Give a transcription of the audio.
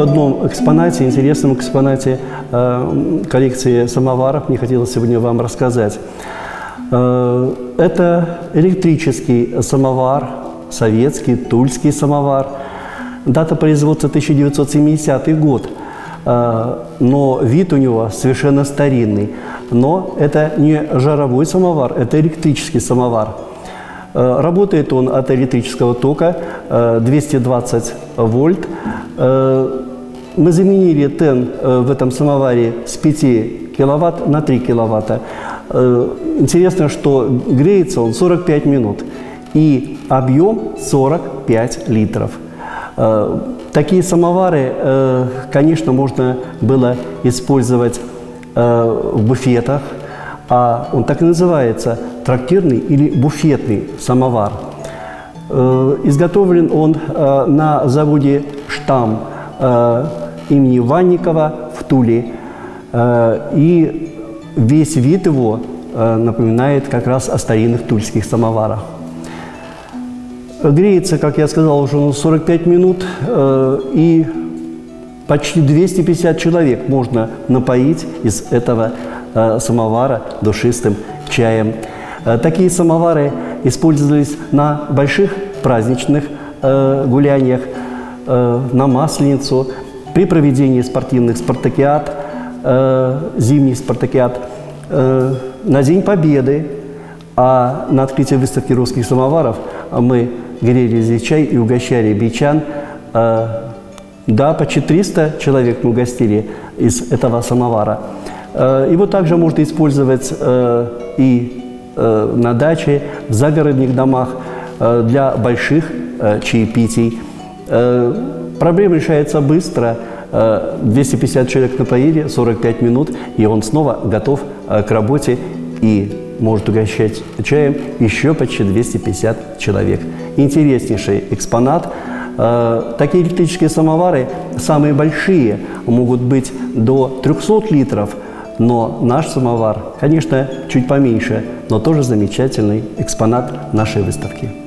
одном экспонате, интересном экспонате э, коллекции самоваров мне хотелось сегодня вам рассказать. Э, это электрический самовар, советский, тульский самовар. Дата производства 1970 год, э, но вид у него совершенно старинный. Но это не жаровой самовар, это электрический самовар. Э, работает он от электрического тока 220 вольт. Мы заменили тен в этом самоваре с 5 киловатт на 3 киловатта. Интересно, что греется он 45 минут и объем 45 литров. Э, такие самовары, э, конечно, можно было использовать э, в буфетах, а он так и называется – трактирный или буфетный самовар. Изготовлен он на заводе «Штамм» имени Ванникова в Туле. И весь вид его напоминает как раз о старинных тульских самоварах. Греется, как я сказал, уже 45 минут, э, и почти 250 человек можно напоить из этого э, самовара душистым чаем. Э, такие самовары использовались на больших праздничных гуляниях, на Масленицу, при проведении спортивных спартакиад, зимних спартакиад, на День Победы, а на открытии выставки русских самоваров мы грели здесь чай и угощали бичан. А, да, почти 300 человек мы угостили из этого самовара. А, его также можно использовать а, и на даче, в загородных домах для больших чаепитий. Проблема решается быстро. 250 человек напоили, 45 минут, и он снова готов к работе и может угощать чаем еще почти 250 человек. Интереснейший экспонат. Э, такие электрические самовары, самые большие, могут быть до 300 литров, но наш самовар, конечно, чуть поменьше, но тоже замечательный экспонат нашей выставки.